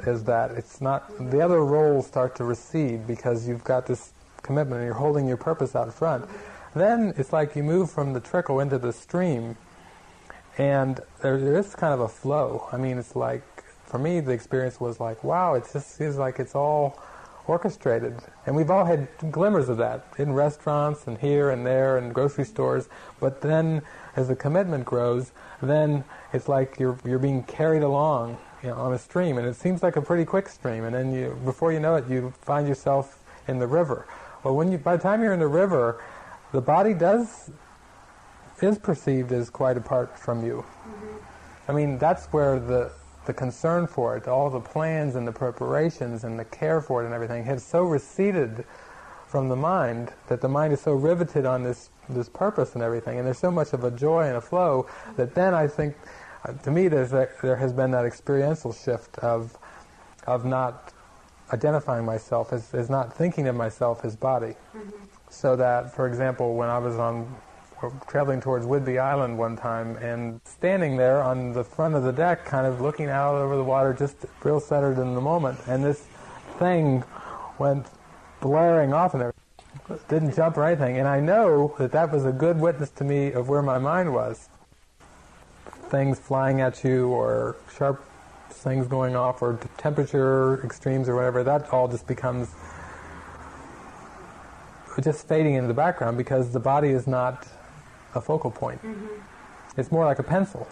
is that it's not, the other roles start to recede because you've got this commitment and you're holding your purpose out front. Then it's like you move from the trickle into the stream and there, there is kind of a flow. I mean, it's like, for me, the experience was like, wow, it just feels like it's all orchestrated. And we've all had glimmers of that in restaurants and here and there and grocery stores. But then, as the commitment grows, then it's like you're you're being carried along you know, on a stream, and it seems like a pretty quick stream. And then you, before you know it, you find yourself in the river. Well, when you, by the time you're in the river, the body does is perceived as quite apart from you. Mm-hmm. I mean, that's where the the concern for it, all the plans and the preparations and the care for it and everything has so receded from the mind that the mind is so riveted on this this purpose and everything, and there's so much of a joy and a flow that then I think, uh, to me, there's a, there has been that experiential shift of of not identifying myself as, as not thinking of myself as body. Mm-hmm. So that, for example, when I was on traveling towards Whidbey Island one time and standing there on the front of the deck, kind of looking out over the water, just real centered in the moment. And this thing went blaring off and there didn't jump or anything. And I know that that was a good witness to me of where my mind was. Things flying at you or sharp things going off or temperature extremes or whatever, that all just becomes just fading into the background because the body is not a focal point. Mm-hmm. It's more like a pencil.